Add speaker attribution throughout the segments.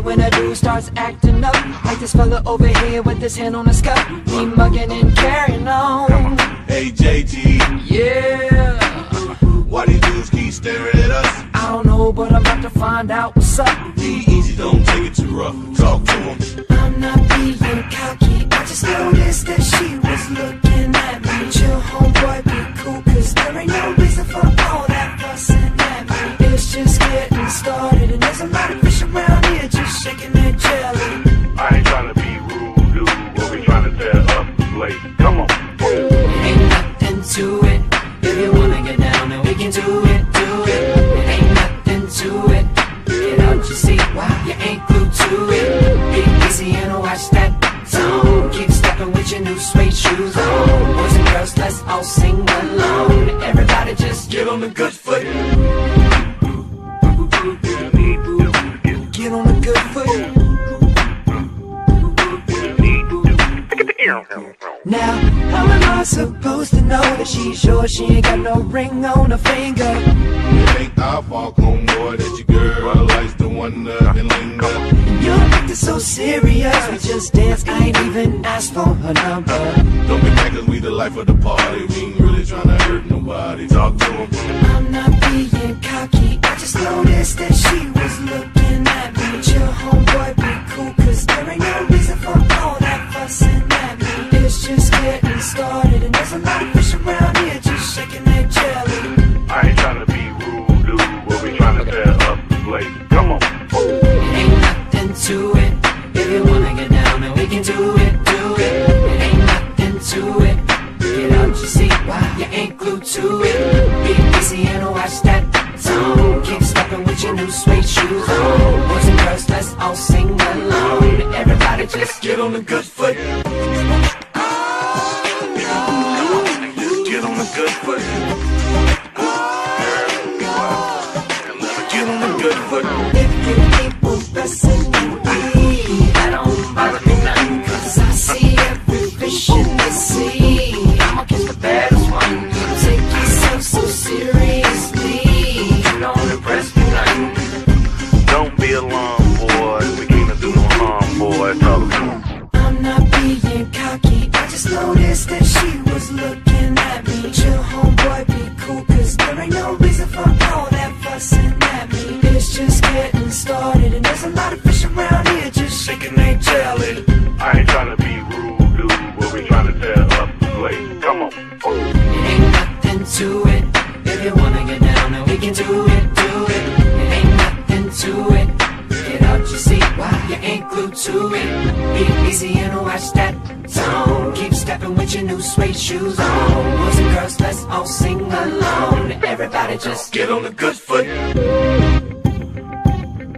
Speaker 1: when a dude starts acting up. Like this fella over here with his hand on his cup Me mugging and carrying on.
Speaker 2: Hey JT,
Speaker 1: Yeah.
Speaker 2: why these dudes keep staring at us?
Speaker 1: I don't know, but I'm about to find out what's up.
Speaker 2: Be easy, don't take it too rough. Talk to them.
Speaker 1: And that zone. Keep stepping with your new suede shoes on. Boys and girls, let's all sing along. Everybody just
Speaker 2: Get on the good foot.
Speaker 1: get on the good foot. Now, how am I supposed to know that she's sure She ain't got no ring on her finger.
Speaker 2: It ain't our fault no more that your girl likes to wonder and linger.
Speaker 1: You're acting so serious. We just danced, I ain't even asked for her number.
Speaker 2: Don't be mad cause we the life of the party. We ain't really trying to hurt nobody. Talk to them.
Speaker 3: To
Speaker 1: it. If you wanna get down, then we can do it, do it. Ain't nothing to it. Get out your seat, why you ain't glued to it? Be easy and watch that zone. Keep stepping with your new suede shoes on. Boys and girls, let's all sing along. Everybody just
Speaker 2: oh, Get on the good foot. Get on the good foot.
Speaker 1: Me. Chill, homeboy, be cool. Cause there ain't no reason for all that fussing at me. It's just getting started. And there's a lot of fish around here just shaking their jelly.
Speaker 3: I ain't trying to be rude, dude, but we trying to tear up the place. Come on.
Speaker 1: oh Ain't nothing to it. If you wanna get down, then we can do it, do it. Ain't nothing to it. Ain't glued to it? Be easy and watch that zone. Keep stepping with your new suede shoes on. Boys and girls, let's all sing along. Everybody just
Speaker 2: Get on the good foot.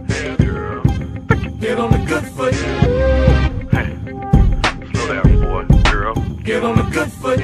Speaker 3: Yeah, girl.
Speaker 2: Get on the good foot.
Speaker 3: Hey, slow down, boy. Girl.
Speaker 2: Get on the good foot.